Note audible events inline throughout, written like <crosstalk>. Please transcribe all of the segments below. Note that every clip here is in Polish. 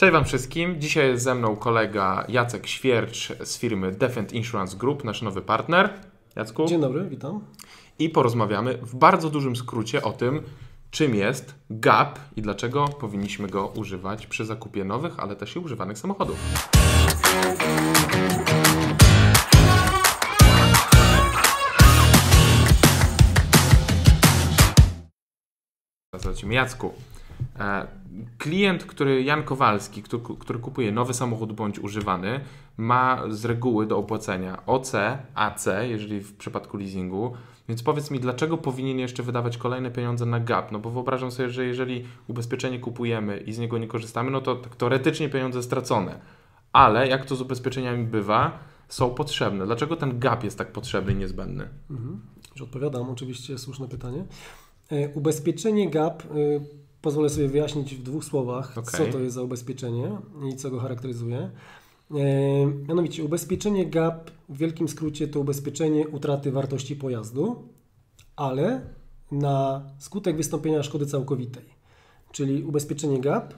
Cześć Wam wszystkim. Dzisiaj jest ze mną kolega Jacek Świercz z firmy Defend Insurance Group, nasz nowy partner. Jacku. Dzień dobry, witam. I porozmawiamy w bardzo dużym skrócie o tym, czym jest GAP i dlaczego powinniśmy go używać przy zakupie nowych, ale też i używanych samochodów. Zacznijmy. Jacku, klient, który Jan Kowalski, który, który kupuje nowy samochód bądź używany, ma z reguły do opłacenia OC, AC, jeżeli w przypadku leasingu. Więc powiedz mi, dlaczego powinien jeszcze wydawać kolejne pieniądze na gap? No bo wyobrażam sobie, że jeżeli ubezpieczenie kupujemy i z niego nie korzystamy, no to tak teoretycznie pieniądze stracone. Ale jak to z ubezpieczeniami bywa, są potrzebne. Dlaczego ten gap jest tak potrzebny i niezbędny? Mhm. Odpowiadam, oczywiście słuszne pytanie. E, ubezpieczenie GAP, e, pozwolę sobie wyjaśnić w dwóch słowach, Okej. co to jest za ubezpieczenie i co go charakteryzuje. E, Mianowicie, ubezpieczenie GAP w wielkim skrócie to ubezpieczenie utraty wartości pojazdu, ale na skutek wystąpienia szkody całkowitej. Czyli ubezpieczenie GAP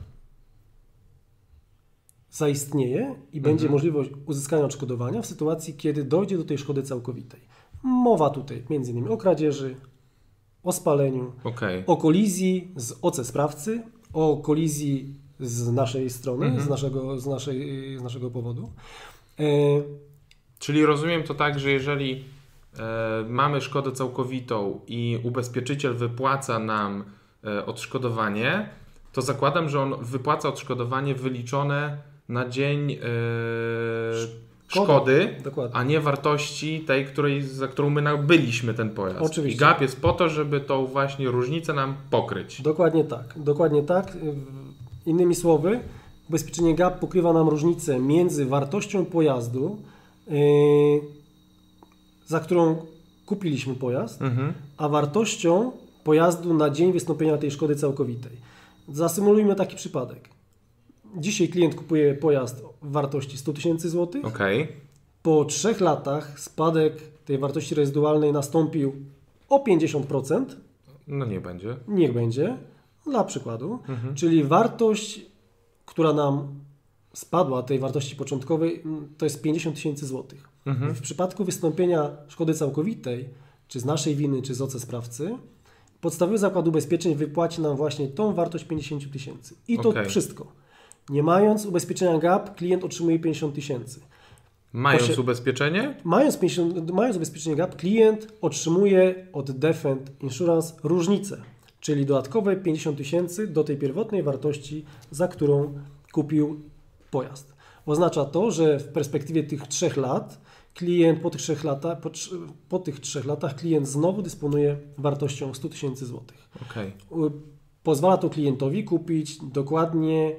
zaistnieje i będzie możliwość uzyskania odszkodowania w sytuacji, kiedy dojdzie do tej szkody całkowitej. Mowa tutaj m.in. o kradzieży, o spaleniu, Okej. o kolizji z OC sprawcy, o kolizji z naszej strony, Mhm. z, naszego, z, naszej, z naszego powodu. E, Czyli rozumiem to tak, że jeżeli e, mamy szkodę całkowitą i ubezpieczyciel wypłaca nam e, odszkodowanie, to zakładam, że on wypłaca odszkodowanie wyliczone na dzień e, szkody, dokładnie. a nie wartości tej, której, za którą my nabyliśmy ten pojazd. Oczywiście. I gap jest po to, żeby tą właśnie różnicę nam pokryć. Dokładnie tak. Dokładnie tak. Innymi słowy, ubezpieczenie GAP pokrywa nam różnicę między wartością pojazdu, yy, za którą kupiliśmy pojazd, Mhm. a wartością pojazdu na dzień wystąpienia tej szkody całkowitej. Zasymulujmy taki przypadek. Dzisiaj klient kupuje pojazd w wartości 100 tysięcy złotych. Okej. Po trzech latach spadek tej wartości rezydualnej nastąpił o 50%. No nie będzie. Niech będzie, dla przykładu. Mhm. Czyli wartość, która nam spadła, tej wartości początkowej, mm, to jest 50 tysięcy złotych. Mhm. W przypadku wystąpienia szkody całkowitej, czy z naszej winy, czy z OC sprawcy, podstawowy zakład ubezpieczeń wypłaci nam właśnie tą wartość 50 tysięcy. I to Okej. wszystko. Nie mając ubezpieczenia GAP, klient otrzymuje 50 tysięcy. Mając Posie- ubezpieczenie? Mając, 50, mając ubezpieczenie GAP, klient otrzymuje od Defend Insurance różnicę, czyli dodatkowe 50 tysięcy do tej pierwotnej wartości, za którą kupił pojazd. Oznacza to, że w perspektywie tych trzech lat klient po tych trzech, lata, po, po tych trzech latach klient znowu dysponuje wartością 100 tysięcy złotych. Okej. Y, Pozwala to klientowi kupić dokładnie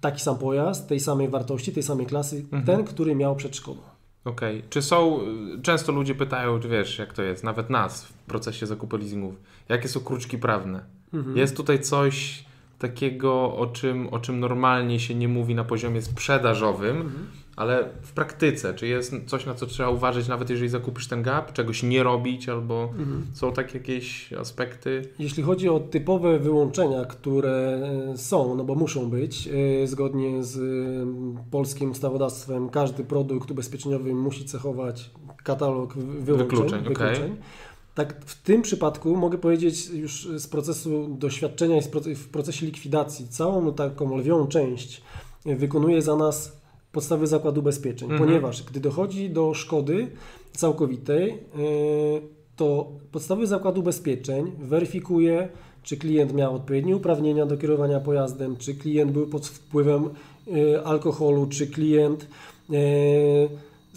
taki sam pojazd, tej samej wartości, tej samej klasy, ten, który miał przed szkodą. Okej. Czy są, y, często ludzie pytają, czy wiesz, jak to jest, nawet nas w procesie zakupu leasingów, jakie są kruczki prawne? Mhm. Jest tutaj coś takiego, o czym, o czym normalnie się nie mówi na poziomie sprzedażowym, Mhm. ale w praktyce, czy jest coś, na co trzeba uważać, nawet jeżeli zakupisz ten gap, czegoś nie robić, albo Mhm. są takie jakieś aspekty? Jeśli chodzi o typowe wyłączenia, które e, są, no bo muszą być, e, zgodnie z e, polskim ustawodawstwem, każdy produkt ubezpieczeniowy musi cechować katalog wy- wyłączeń. Wykluczeń, okej. Tak, w tym przypadku mogę powiedzieć już z procesu doświadczenia i w procesie likwidacji, całą taką lwią część e, wykonuje za nas podstawy zakładu ubezpieczeń, Mhm. ponieważ gdy dochodzi do szkody całkowitej, e, to podstawowy zakład ubezpieczeń weryfikuje, czy klient miał odpowiednie uprawnienia do kierowania pojazdem, czy klient był pod wpływem e, alkoholu, czy klient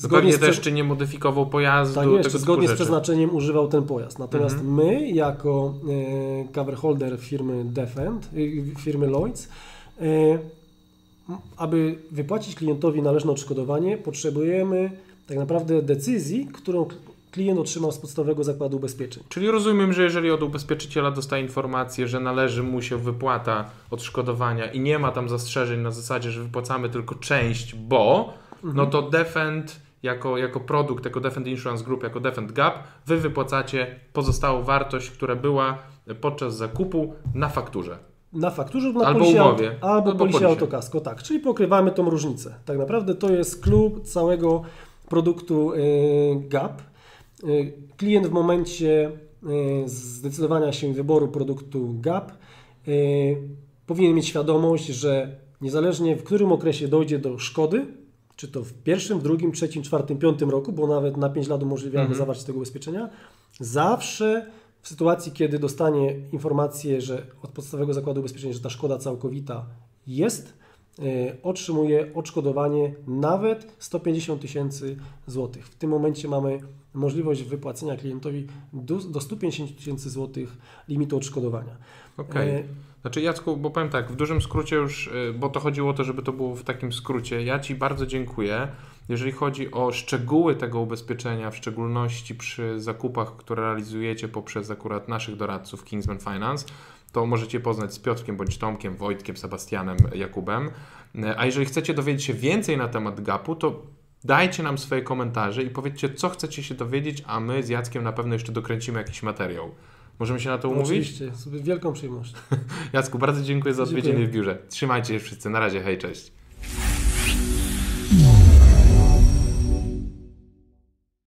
Zgodnie z też, czy nie modyfikował pojazdu, tak jest, zgodnie z przeznaczeniem używał ten pojazd. Natomiast Mhm. my, jako e, cover holder firmy Defend, e, firmy Lloyds, e, aby wypłacić klientowi należne odszkodowanie, potrzebujemy tak naprawdę decyzji, którą klient otrzymał z podstawowego zakładu ubezpieczeń. Czyli rozumiem, że jeżeli od ubezpieczyciela dostaje informację, że należy mu się wypłata odszkodowania i nie ma tam zastrzeżeń na zasadzie, że wypłacamy tylko część, bo, no to Defend jako, jako produkt, jako Defend Insurance Group, jako Defend Gap, wy wypłacacie pozostałą wartość, która była podczas zakupu na fakturze. na fakturze na Albo polisie, umowie. albo Albo polisie polisie. autokasko, tak, czyli pokrywamy tą różnicę. Tak naprawdę to jest klub całego produktu y, GAP. Y, klient w momencie y, zdecydowania się wyboru produktu GAP powinien mieć świadomość, że niezależnie w którym okresie dojdzie do szkody, czy to w pierwszym, drugim, trzecim, czwartym, piątym roku, bo nawet na 5 lat umożliwiamy Mhm. zawarcie tego ubezpieczenia, zawsze w sytuacji, kiedy dostanie informację, że od podstawowego zakładu ubezpieczenia, że ta szkoda całkowita jest, otrzymuje odszkodowanie nawet 150 tysięcy złotych. W tym momencie mamy możliwość wypłacenia klientowi do, do 150 tysięcy złotych limitu odszkodowania. Okej. E, Znaczy Jacku, bo powiem tak, w dużym skrócie już, y, bo to chodziło o to, żeby to było w takim skrócie. Ja Ci bardzo dziękuję. Jeżeli chodzi o szczegóły tego ubezpieczenia, w szczególności przy zakupach, które realizujecie poprzez akurat naszych doradców Kingsman Finance, to możecie poznać z Piotrkiem bądź Tomkiem, Wojtkiem, Sebastianem, Jakubem. Y, A jeżeli chcecie dowiedzieć się więcej na temat GAP-u, to dajcie nam swoje komentarze i powiedzcie, co chcecie się dowiedzieć, a my z Jackiem na pewno jeszcze dokręcimy jakiś materiał. Możemy się na to umówić? Oczywiście, z wielką przyjemnością. <laughs> Jacku, bardzo dziękuję za Dziękuję. odwiedziny w biurze. Trzymajcie się wszyscy. Na razie, hej, cześć.